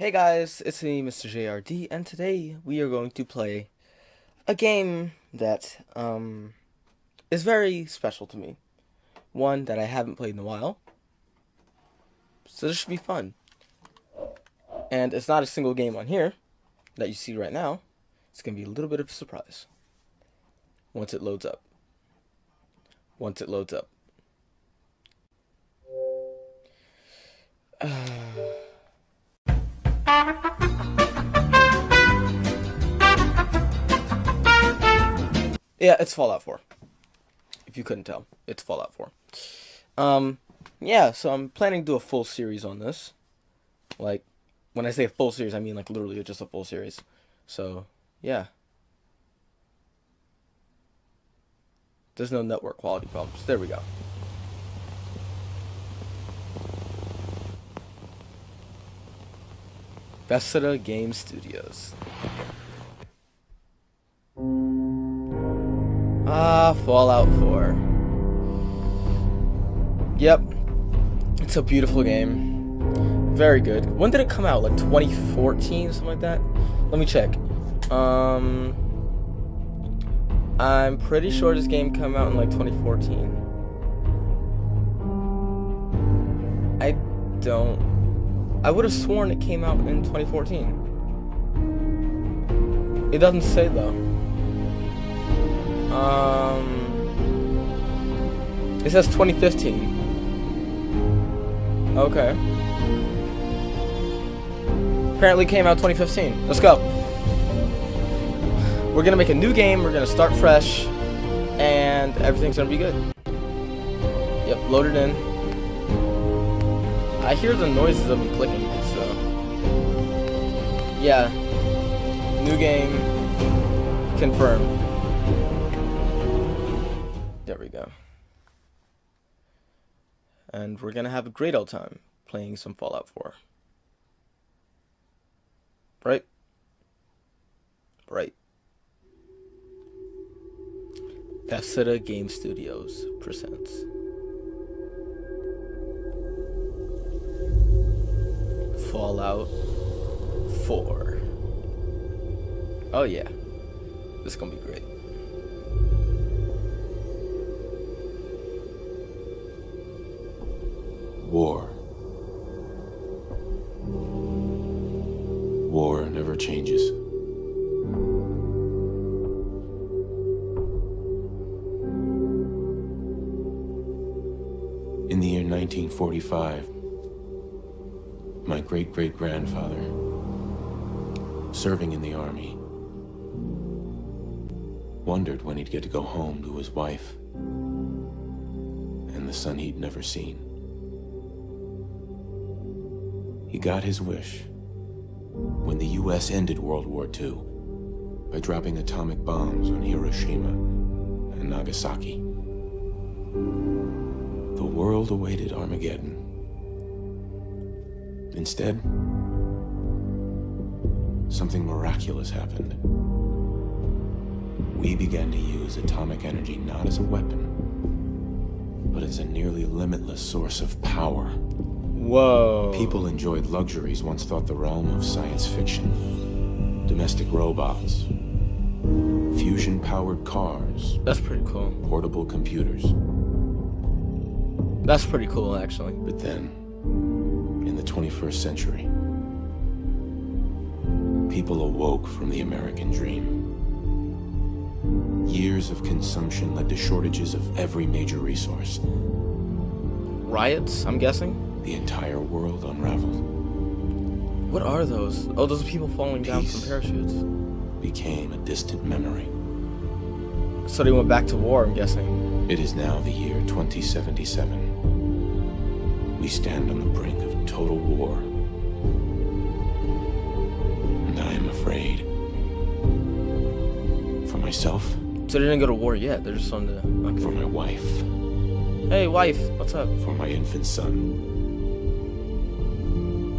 Hey guys, it's me, Mr. JRD, and today we are going to play a game that um, is very special to me. One that I haven't played in a while. So this should be fun. And it's not a single game on here that you see right now. It's going to be a little bit of a surprise. Once it loads up. Once it loads up. Yeah, it's Fallout 4. If you couldn't tell, it's Fallout 4. Um, yeah, so I'm planning to do a full series on this. Like, when I say a full series, I mean like literally just a full series. So, yeah. There's no network quality problems. There we go. Bethesda Game Studios. Ah, Fallout 4. Yep. It's a beautiful game. Very good. When did it come out? Like 2014, something like that? Let me check. Um I'm pretty sure this game came out in like 2014. I don't I would have sworn it came out in 2014. It doesn't say though. Um, it says 2015. Okay. Apparently came out 2015. Let's go. We're gonna make a new game. We're gonna start fresh, and everything's gonna be good. Yep, loaded in. I hear the noises of me clicking, so... Yeah. New game. Confirmed. There we go. And we're gonna have a great old time playing some Fallout 4. Right? Right. Bethesda Game Studios presents. Fallout 4. Oh yeah. This is gonna be great. War. War never changes. In the year 1945, my great great grandfather, serving in the army, wondered when he'd get to go home to his wife and the son he'd never seen. He got his wish when the U.S. ended World War II by dropping atomic bombs on Hiroshima and Nagasaki. The world awaited Armageddon. Instead, something miraculous happened. We began to use atomic energy not as a weapon, but as a nearly limitless source of power. Whoa. People enjoyed luxuries once thought the realm of science fiction. Domestic robots, fusion powered cars. That's pretty cool. Portable computers. That's pretty cool, actually. But then, in the 21st century. People awoke from the American dream. Years of consumption led to shortages of every major resource. Riots, I'm guessing? The entire world unraveled. What are those? Oh, those are people falling Peace down from parachutes. Became a distant memory. So they went back to war, I'm guessing. It is now the year 2077. We stand on the brink of total war. And I am afraid. For myself. So they didn't go to war yet, they're just on the... Okay. For my wife. Hey, wife, what's up? For my infant son.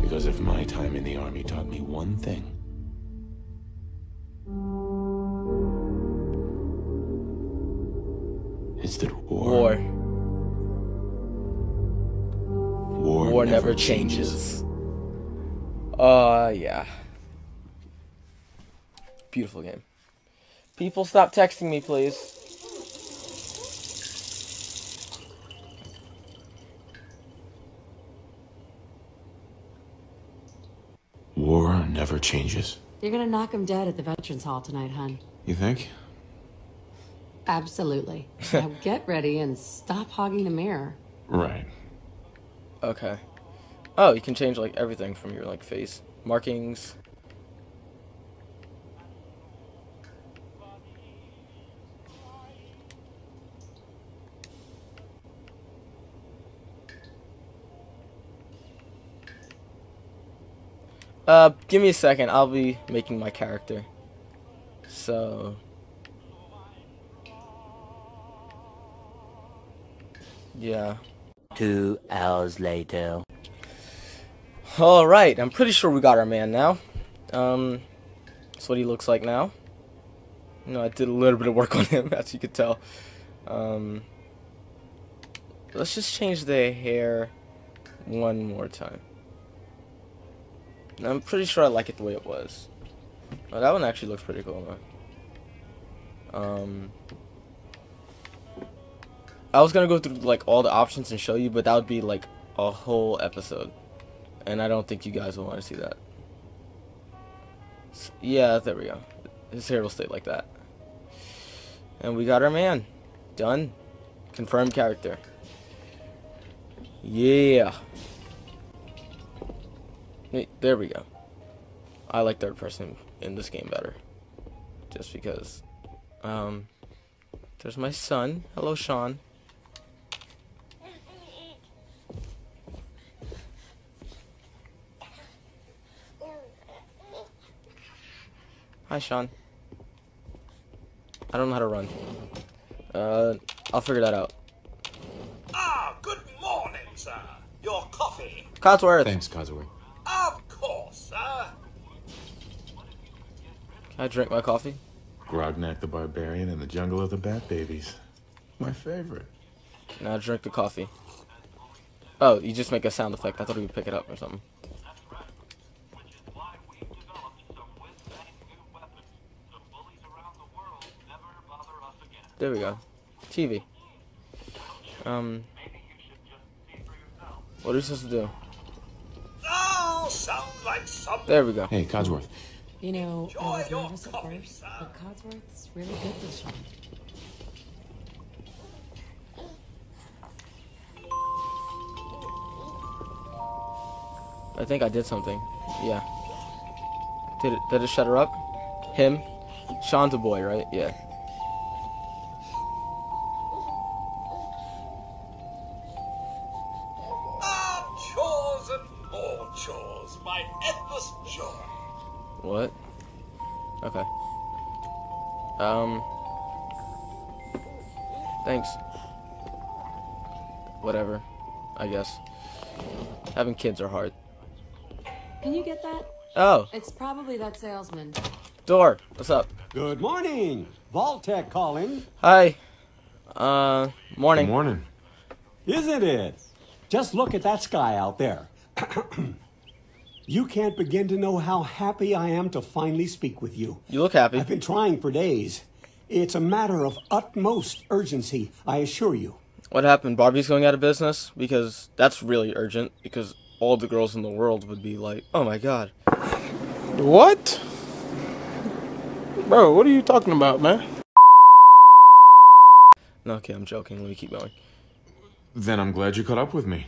Because if my time in the army taught me one thing, it's that war... War War, never changes. Uh, yeah. Beautiful game. People, stop texting me, please. War never changes. You're gonna knock him dead at the Veterans Hall tonight, hun. You think? Absolutely. Now get ready and stop hogging the mirror. Right. Okay. Oh, you can change like everything from your like face markings. Uh, give me a second. I'll be making my character. So. Yeah. Two hours later. All right, I'm pretty sure we got our man now. Um, that's what he looks like now. You know, I did a little bit of work on him, as you could tell. Um, let's just change the hair one more time. I'm pretty sure I like it the way it was. Oh, that one actually looks pretty cool. Um, I was gonna go through like all the options and show you, but that would be like a whole episode and I don't think you guys will want to see that. S yeah, there we go. His hair will stay like that. And we got our man. Done. Confirmed character. Yeah. There we go. I like third person in this game better. Just because. Um, there's my son. Hello, Sean. Hi, Sean. I don't know how to run. Uh, I'll figure that out. Ah, good morning, sir. Your coffee? Codsworth! Thanks, Kazuo. Of course, sir. Can I drink my coffee? Grognak the Barbarian in the Jungle of the Bat Babies. My favorite. Now drink the coffee. Oh, you just make a sound effect. I thought we would pick it up or something. There we go. TV. Um. What are we supposed to do? Oh, sounds like something. There we go. Hey, Codsworth. You know, Enjoy I was your nervous at first, sir. but Codsworth's really good this time. I think I did something. Yeah. Did it? Did it shut her up? Him? Sean's a boy, right? Yeah. Chores. My endless joy. What? Okay. Um. Thanks. Whatever. I guess. Having kids are hard. Can you get that? Oh, It's probably that salesman. door. What's up? Good morning. Vault-Tec calling. Hi. Uh, morning. Good morning. Isn't it? Just look at that sky out there. you can't begin to know how happy I am to finally speak with you. You look happy. I've been trying for days. It's a matter of utmost urgency, I assure you. What happened? Barbie's going out of business? Because that's really urgent. Because all the girls in the world would be like, oh my god. What? Bro, what are you talking about, man? No, okay, I'm joking. Let me keep going. Then I'm glad you caught up with me.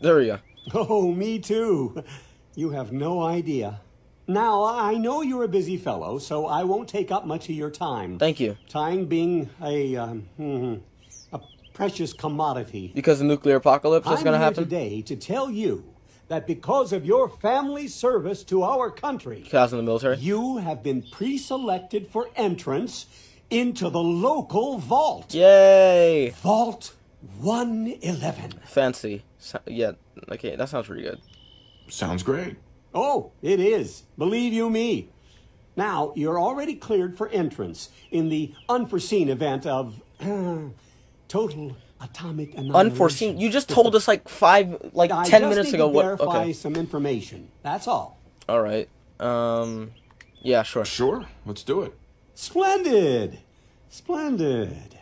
There we go. Oh, me too. You have no idea. Now, I know you're a busy fellow, so I won't take up much of your time. Thank you. Time being a, um, hmm, a precious commodity. Because the nuclear apocalypse is going to here happen? today to tell you that because of your family service to our country, Because in the military? you have been pre-selected for entrance into the local vault. Yay! Vault 111. Fancy. So- yeah, okay, that sounds pretty good. Sounds great. Oh, it is. Believe you me. Now, you're already cleared for entrance in the unforeseen event of total atomic annihilation. Unforeseen. You just told us like five, like I ten just minutes need ago to what. verify Okay. some information. That's all. All right. Um, yeah, sure. Sure, let's do it. Splendid. Splendid.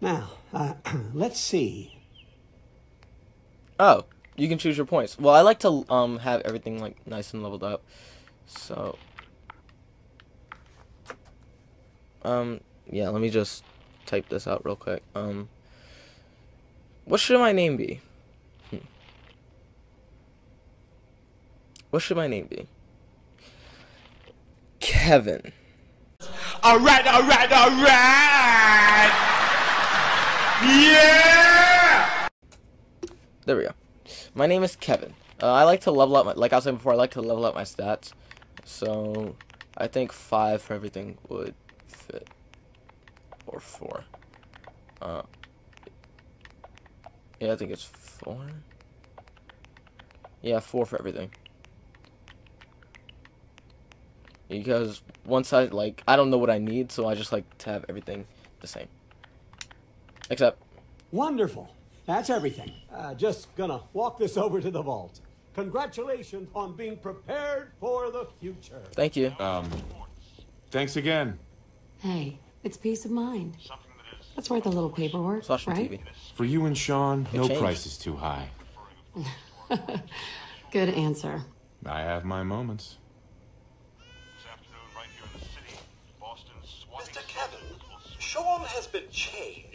Now, uh, let's see. Oh, you can choose your points. Well, I like to um have everything like nice and leveled up. So, um, yeah. Let me just type this out real quick. Um, what should my name be? Hmm. What should my name be? Kevin. Alright, alright, alright! Yeah! There we go. My name is Kevin. Uh, I like to level up my, like I was saying before, I like to level up my stats. So, I think five for everything would fit. Or four. Uh, yeah, I think it's four. Yeah, four for everything. Because once I, like, I don't know what I need, so I just like to have everything the same. Except, Wonderful. That's everything. Uh, just gonna walk this over to the vault. Congratulations on being prepared for the future. thank you. Um, Thanks again. Hey, it's peace of mind. That's worth a little paperwork, Let's watch some right? TV. For you and Sean, no changed. price is too high. Good answer. I have my moments. Mr. Kevin, Sean has been changed,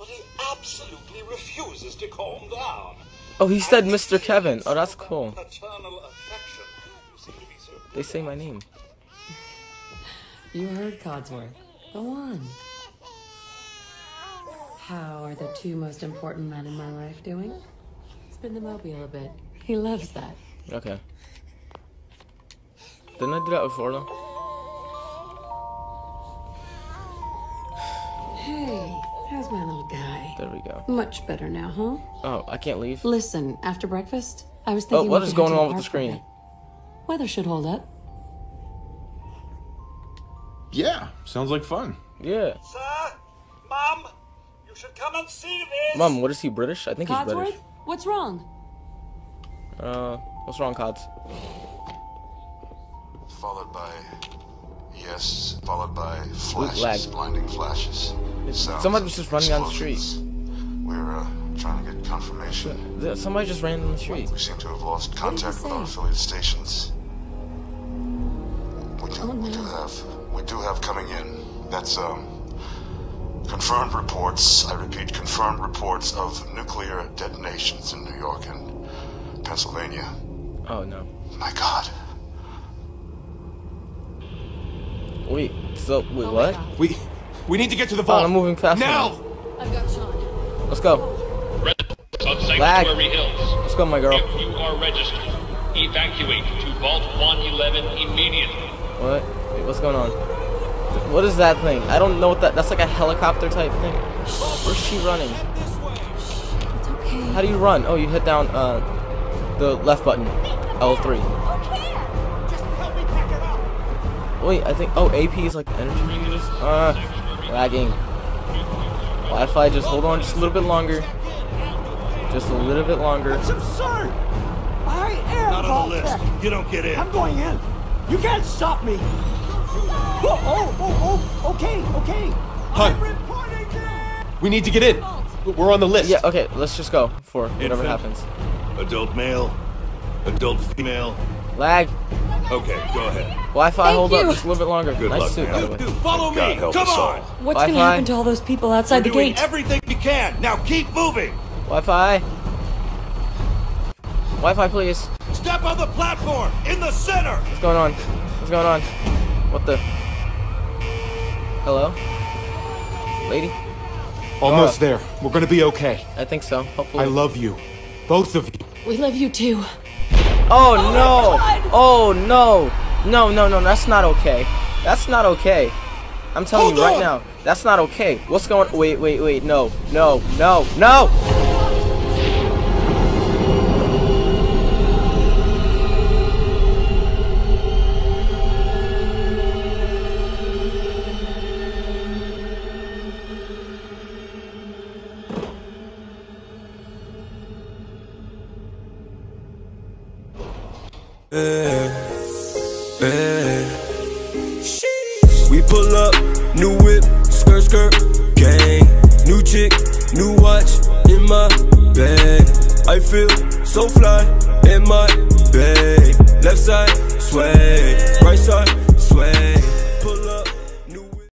but he absolutely refuses to calm down. Oh, he said And Mr. Kevin. Oh, that's cool. Paternal affection. You seem to be so They say my name. You heard Codsworth. Go on. How are the two most important men in my life doing? Spin the mobile a bit. He loves that. Okay. Didn't I do that before though? Hey, how's my little guy? There we go. Much better now, huh? Oh, I can't leave. Listen, after breakfast, I was Oh, thinking. what we is could head going on with the park for a screen? bit. Weather should hold up. Yeah, sounds like fun. Yeah. Sir, Mum, you should come and see this. Mom, what is he British? I think he's British. what's wrong? Uh, what's wrong, Cods? Followed by. Yes, followed by lag. flashes, blinding flashes. Sounds somebody's of just running down the explosions. We're uh, trying to get confirmation. Th- Somebody just ran in the street. We seem to have lost contact with our affiliate stations. We do, Oh, we do have, we do have coming in. That's um, confirmed reports. I repeat, confirmed reports of nuclear detonations in New York and Pennsylvania. Oh no. My God. Wait. So wait, Oh what? We we need to get to the Oh, vault. I'm moving fast now. now. I've got Sean. Let's go. of Lag. Hills. Let's go, my girl. If you are registered, evacuate to Vault 111 immediately. What? Wait, what's going on? What is that thing? I don't know what that. That's like a helicopter type thing. Where's she running? How do you run? Oh, you hit down uh the left button, L3. Wait, I think. Oh, AP is like energy. Uh, lagging. Wi-Fi. Just hold on, just a little bit longer. Just a little bit longer. It's absurd. I am Not on the Vault-Tec. list. You don't get in. I'm going in. You can't stop me. Oh, oh, oh, oh, okay, okay. Hun. I'm reporting this. We need to get in. We're on the list. Yeah. Okay. Let's just go for whatever Infant. happens. Adult male, adult female. Lag. Okay, go ahead. Wi-Fi. Thank hold up, just a little bit longer. Good nice luck, suit, man. by the way. Follow me. Come on. What's Wi-Fi? gonna happen to all those people outside the Doing gate? everything we can. Now keep moving. Wi-Fi. Wi-Fi, please. Step on the platform in the center. What's going on? What's going on? What the? Hello? Lady? Almost there. We're gonna be okay. I think so. Hopefully. I love you, both of you. We love you too. Oh, no! Oh no! No, no, no, that's not okay. That's not okay. I'm telling Hold you right on! now. That's not okay. What's going Wait, wait, wait. No. No. No. No! Yeah, yeah. We pull up, new whip, skirt, skirt, gang. New chick, new watch in my bag. I feel so fly in my bag. Left side, sway, right side,